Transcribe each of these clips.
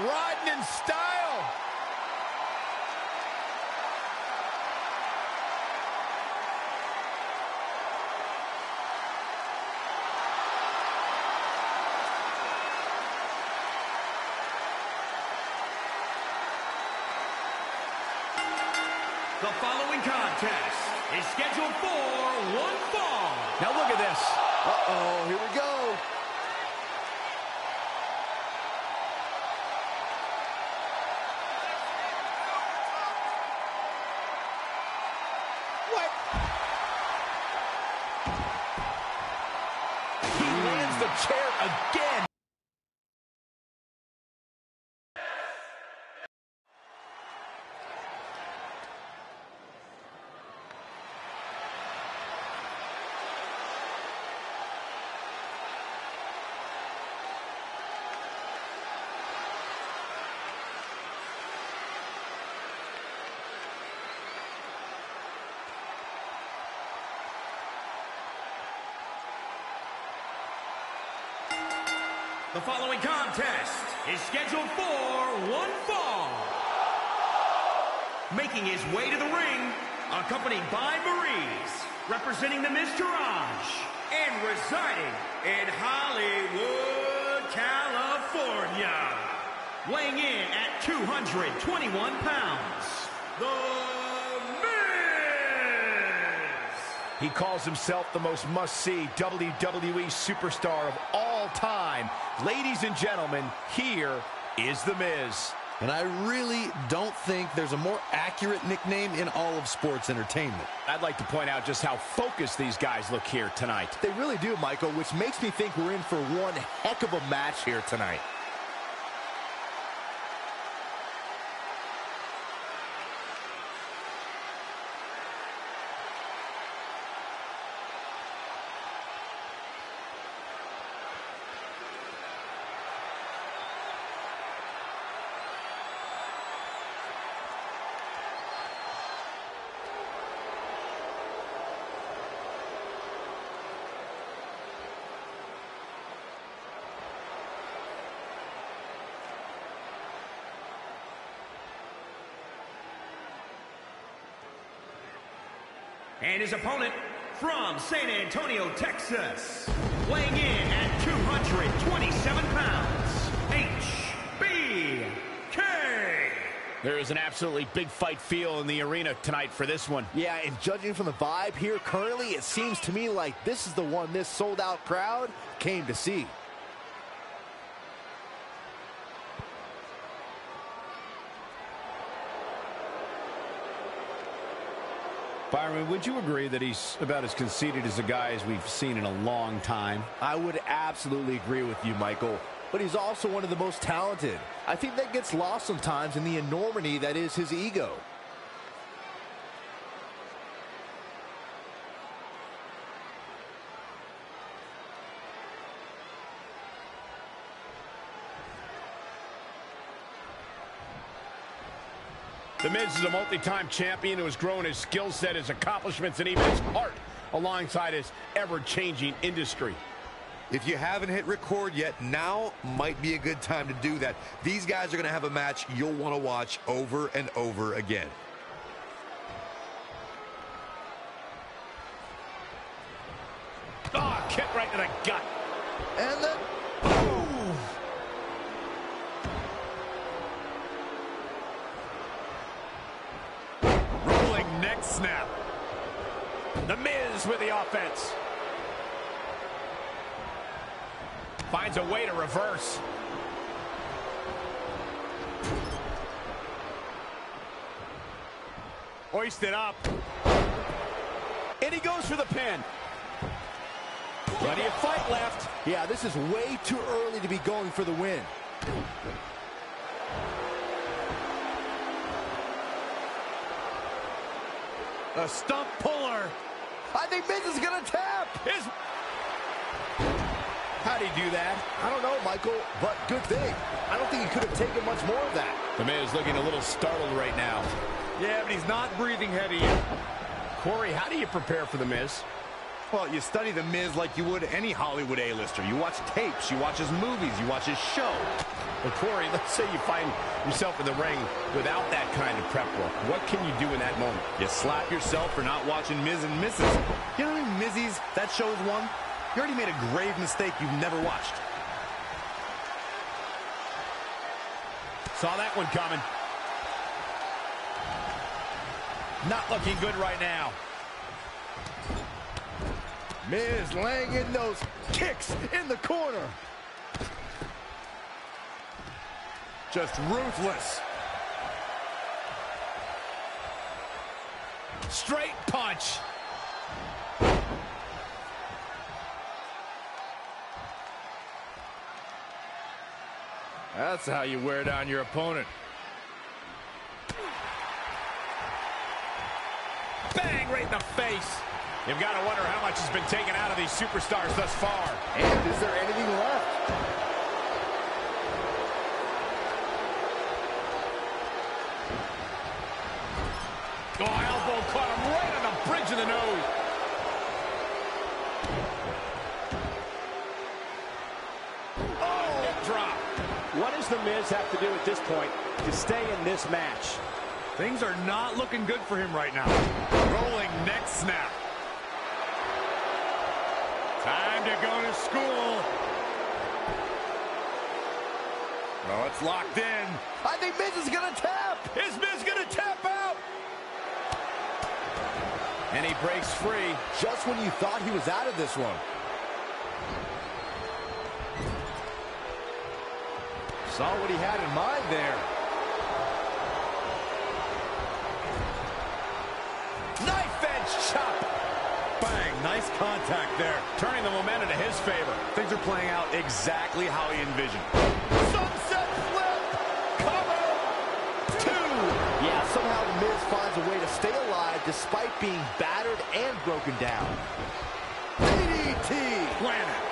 riding in style. The following contest is scheduled for one fall. Now look at this. Uh-oh, here we go. What? He lands the chair again. The following contest is scheduled for one fall. Making his way to the ring, accompanied by Maryse, representing the Miztourage, and residing in Hollywood, California. Weighing in at 221 pounds, The Miz! He calls himself the most must-see WWE superstar of all time. Ladies and gentlemen, here is The Miz. And I really don't think there's a more accurate nickname in all of sports entertainment. I'd like to point out just how focused these guys look here tonight. They really do, Michael, which makes me think we're in for one heck of a match here tonight. And his opponent from San Antonio, Texas, weighing in at 227 pounds, HBK. There is an absolutely big fight feel in the arena tonight for this one. Yeah, and judging from the vibe here currently, it seems to me like this is the one this sold-out crowd came to see. Byron, would you agree that he's about as conceited as a guy as we've seen in a long time? I would absolutely agree with you, Michael. But he's also one of the most talented. I think that gets lost sometimes in the enormity that is his ego. The Miz is a multi-time champion who has grown his skill set, his accomplishments, and even his heart alongside his ever-changing industry. If you haven't hit record yet, now might be a good time to do that. These guys are going to have a match you'll want to watch over and over again. Neck snap. The Miz with the offense. Finds a way to reverse. Hoisted up. And he goes for the pin. Plenty of fight left. Yeah, this is way too early to be going for the win. A stump puller. I think Miz is going to tap. His... How'd he do that? I don't know, Michael, but good thing. I don't think he could have taken much more of that. The Miz is looking a little startled right now. Yeah, but he's not breathing heavy yet. Corey, how do you prepare for The Miz? Well, you study The Miz like you would any Hollywood A-lister. You watch tapes, you watch his movies, you watch his show. But Corey, let's say you find yourself in the ring without that kind of prep work. What can you do in that moment? You slap yourself for not watching Miz and Mrs. You know how many Mizzies that show's won? You already made a grave mistake you've never watched. Saw that one coming. Not looking good right now. Miz laying in those kicks in the corner. Just ruthless. Straight punch. That's how you wear down your opponent. Bang right in the face. You've got to wonder how much has been taken out of these superstars thus far. And is there anything left? Oh, elbow caught him right on the bridge of the nose. Oh, hip drop. What does The Miz have to do at this point to stay in this match? Things are not looking good for him right now. Rolling neck snap. Time to go to school. Oh, it's locked in. I think Miz is going to tap. Is Miz going to tap out? And he breaks free. Just when you thought he was out of this one. Saw what he had in mind there. Knife edge chop. Nice contact there. Turning the momentum to his favor. Things are playing out exactly how he envisioned. Sunset flip. Cover. Two. Yeah, somehow The Miz finds a way to stay alive despite being battered and broken down. DDT! Planet.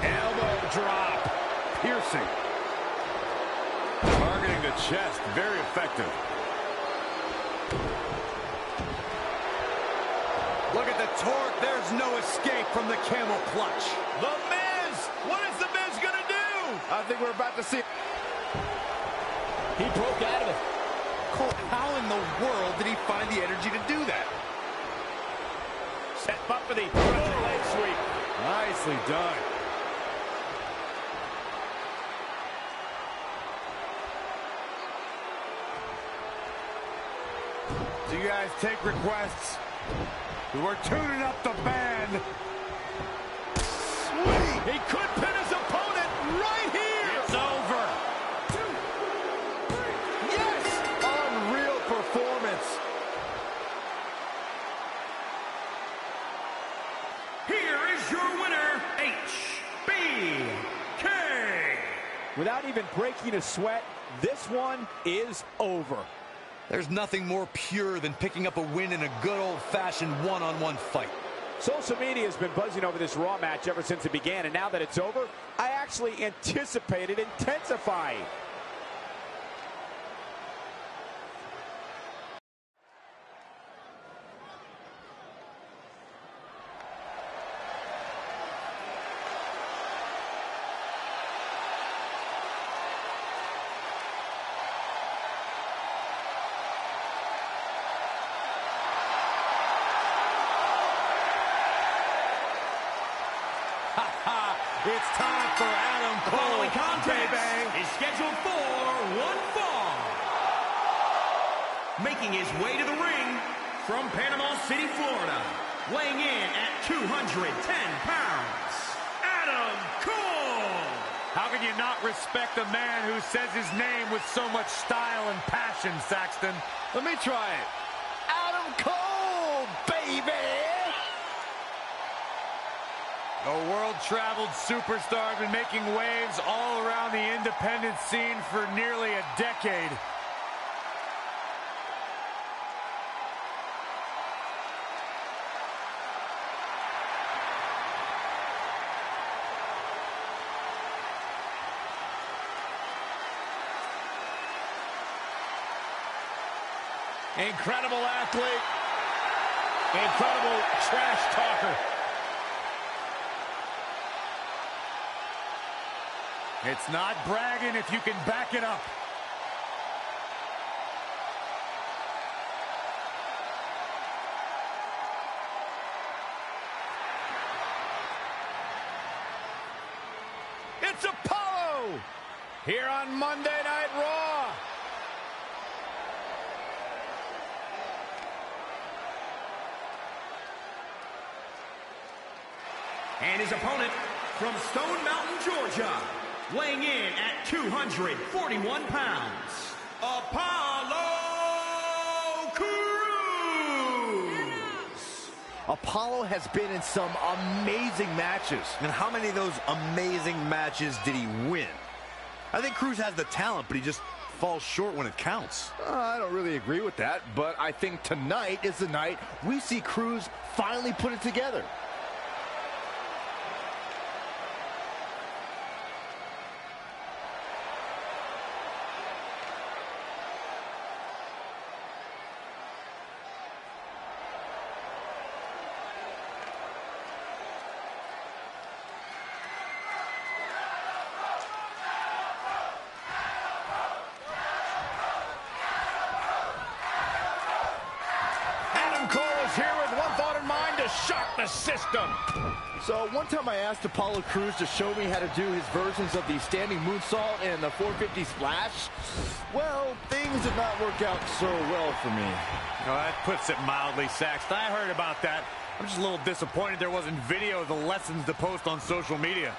Elbow drop. Piercing. Targeting the chest. Very effective. Look at the torque. There's no escape from the camel clutch. The Miz. What is The Miz going to do? I think we're about to see... He broke out of it. Cole, how in the world did he find the energy to do that? Set up for the leg sweep. Nicely done. Do you guys take requests? We're tuning up the band. Sweet. He could pin his opponent right here. It's over. Two, three. Yes! Unreal performance. Here is your winner, HBK. Without even breaking a sweat, this one is over. There's nothing more pure than picking up a win in a good old-fashioned one-on-one fight. Social media has been buzzing over this Raw match ever since it began, and now that it's over, I actually anticipate it intensifying. It's time for Adam The Cole, following contest baby. is scheduled for one fall. Making his way to the ring from Panama City, Florida, weighing in at 210 pounds, Adam Cole. How can you not respect a man who says his name with so much style and passion, Saxton? Let me try it. Adam Cole, baby! A world-traveled superstar has been making waves all around the independent scene for nearly a decade. Incredible athlete. Incredible trash talker. It's not bragging if you can back it up. It's Apollo here on Monday Night Raw. And his opponent from Stone Mountain, Georgia, weighing in at 241 pounds, Apollo Crews. Apollo has been in some amazing matches. And how many of those amazing matches did he win? I think Crews has the talent, but he just falls short when it counts. Uh, I don't really agree with that, but I think tonight is the night we see Crews finally put it together. Adam Cole is here with one thought in mind to shock the system. So one time I asked Apollo Crews to show me how to do his versions of the standing moonsault and the 450 splash. Well, things did not work out so well for me. Oh, that puts it mildly, Saxton. I heard about that. I'm just a little disappointed there wasn't video of the lessons to post on social media.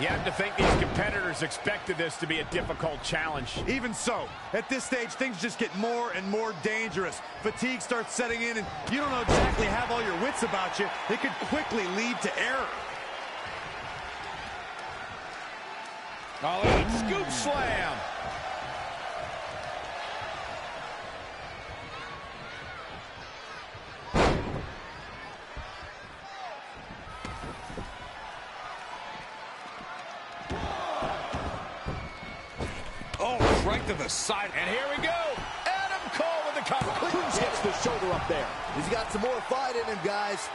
You have to think these competitors expected this to be a difficult challenge. Even so, at this stage, things just get more and more dangerous. Fatigue starts setting in, and you don't know exactly have all your wits about you. It could quickly lead to error. Oh, scoop slam. Oh, right to the side. And here we go. Adam Cole with the cover. Crews hits the shoulder up there. He's got some more fight in him, guys.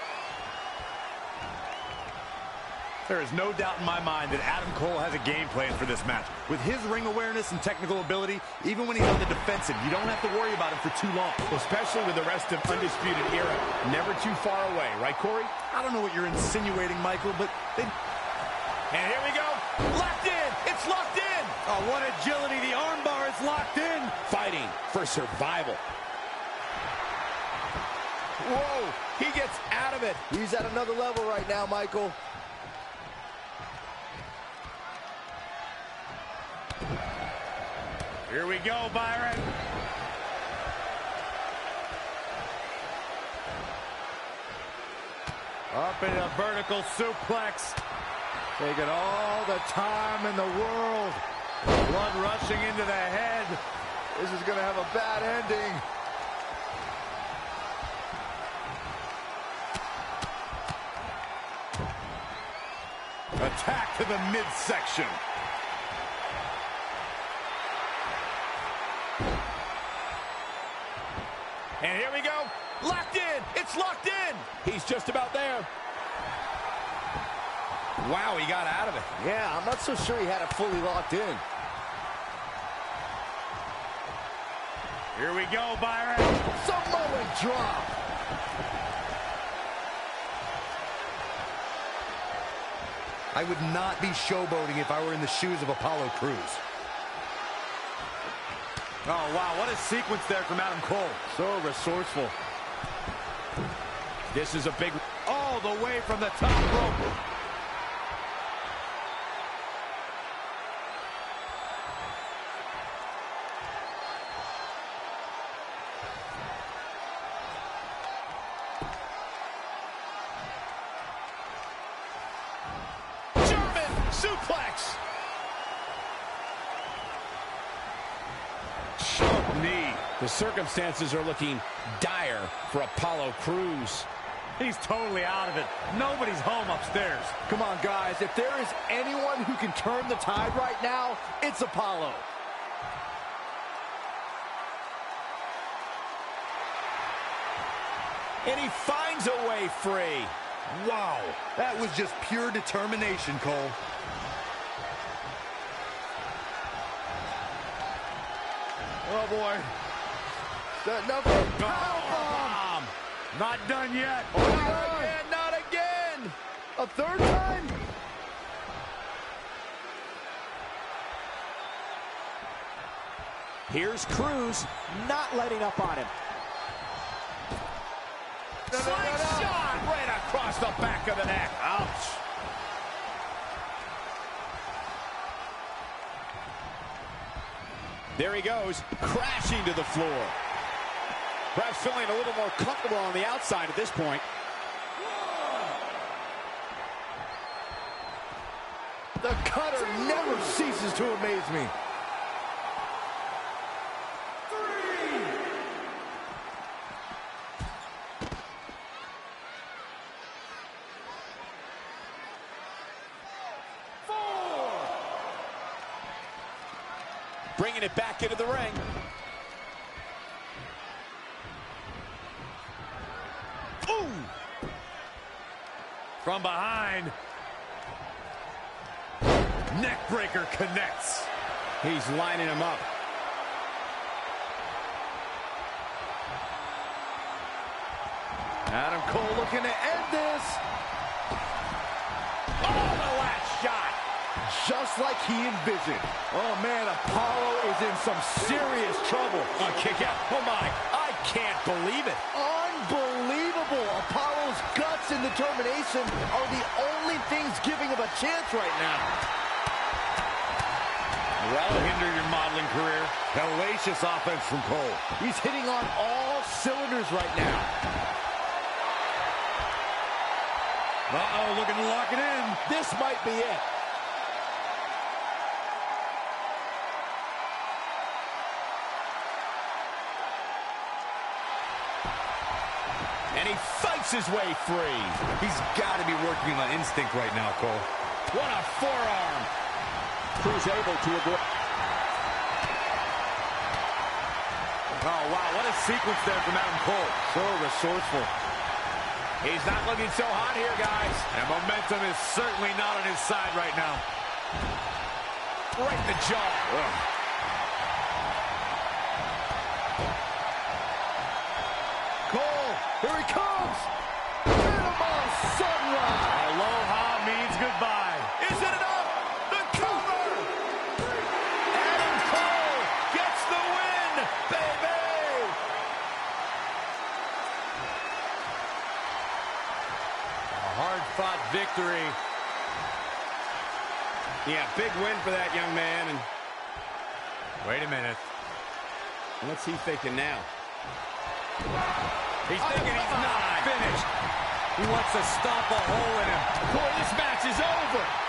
There is no doubt in my mind that Adam Cole has a game plan for this match. With his ring awareness and technical ability, even when he's on the defensive, you don't have to worry about him for too long. Especially with the rest of Undisputed Era. Never too far away, right, Corey? I don't know what you're insinuating, Michael, but they... And here we go. Locked in. It's locked in. Oh, what agility. The armbar locked in. Fighting for survival. Whoa. He gets out of it. He's at another level right now, Michael. Here we go, Byron. Up in a vertical suplex. Taking all the time in the world. Blood rushing into the head. This is going to have a bad ending. Attack to the midsection. And here we go. Locked in. It's locked in. He's just about there. Wow, he got out of it. Yeah, I'm not so sure he had it fully locked in. Here we go, Byron. Samoan drop. I would not be showboating if I were in the shoes of Apollo Crews. Oh, wow, what a sequence there from Adam Cole. So resourceful. This is a big... All the way from the top rope. The circumstances are looking dire for Apollo Crews. He's totally out of it. Nobody's home upstairs. Come on, guys. If there is anyone who can turn the tide right now, it's Apollo. And he finds a way free. Wow, that was just pure determination, Cole. Oh, boy. Another powerbomb. Not done yet. Oh, not again, not again. A third time? Here's Crews, not letting up on him. Slingshot right across the back of the neck. Ouch. There he goes, crashing to the floor. Perhaps feeling a little more comfortable on the outside at this point. The cutter never ceases to amaze me. Bringing it back into the ring. From behind. Neckbreaker connects. He's lining him up. Adam Cole looking to end this. Oh, the last shot. Just like he envisioned. Oh, man, Apollo is in some serious trouble. A kick out. Oh, my. I can't believe it. Unbelievable. Guts and determination are the only things giving him a chance right now. That'll hinder your modeling career. Hellacious offense from Cole. He's hitting on all cylinders right now. Uh-oh, looking to lock it in. This might be it. And he fights his way free. He's got to be working on instinct right now, Cole. What a forearm. Crews able to avoid. Oh, wow, what a sequence there from Adam Cole. So resourceful. He's not looking so hot here, guys. And momentum is certainly not on his side right now. Right in the jaw. Cole, Yeah, big win for that young man. And Wait a minute. what's he thinking now? He's thinking he's not finished. He wants to stomp a hole in him. Boy, this match is over.